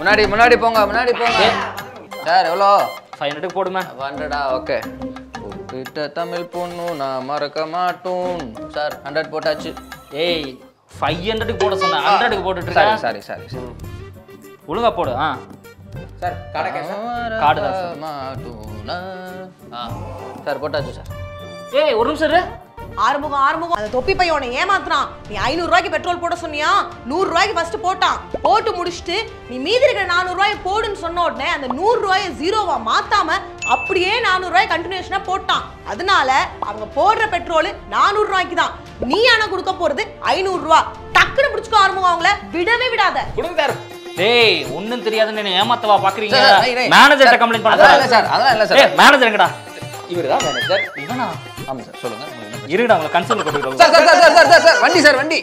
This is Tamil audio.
முன்னாடி முன்னாடி போங்க முன்னாடி போங்க. சார் எவ்வளோ? ஃபைவ் ஹண்ட்ரட் போடுமே. ஹண்ட்ரடா ஓகே. உப்பிட்ட தமிழ் பொண்ணு நான் மறக்க மாட்டோம். சார் ஹண்ட்ரட் போட்டாச்சு. ஏய் ஃபைவ் ஹண்ட்ரடுக்கு போட சொன்னேன் ஹண்ட்ரடுக்கு போட்டுட்டு சாரி சாரி சாரி சாரி. ஒழுங்கா போடு ஆ. சார் கடை தான் சார். போட்டாச்சு சார். ஏய் ஒரு நிமிஷம் ஆறுமுகம் ஆறுமுகம். அந்த தொப்பி பையன் ஏமாத்துறான். நீ ஐநூறு ரூபாய்க்கு பெட்ரோல் போட சொன்னியா? நூறு ரூபாய்க்கு ஃபர்ஸ்ட் போட்டான். போட்டு முடிச்சுட்டு நீ மீதி இருக்கிற நானூறு ரூபாய் போடுன்னு சொன்ன உடனே அந்த நூறு ரூபாயை ஜீரோவா மாத்தாம அப்படியே நானூறு ரூபாய் கண்டினியூஷனா போட்டான். அதனால அவங்க போடுற பெட்ரோல் நானூறு ரூபாய்க்கு தான். நீ ஆனா கொடுக்க போறது ஐநூறு ரூபாய் டக்குன்னு பிடிச்சுக்கோ ஆறுமுகம் அவங்கள. விடவே விடாத. கொடுங்க சார். டேய் ஒண்ணும் தெரியாதுன்னு என்ன ஏமாத்தவா பாக்குறீங்க. மேனேஜர்ட்ட கம்ப்ளைண்ட் அதெல்லாம் இல்ல பண்ண சார், அதெல்லாம் இல்ல சார். மேனேஜர் எங்கடா? இவர் தான் மேனேஜர் இவனா? ஆமாம் சார் சொல்லுங்க. இருடா உங்களை consult sir sir sir sir sir sir வண்டி சார் வண்டி.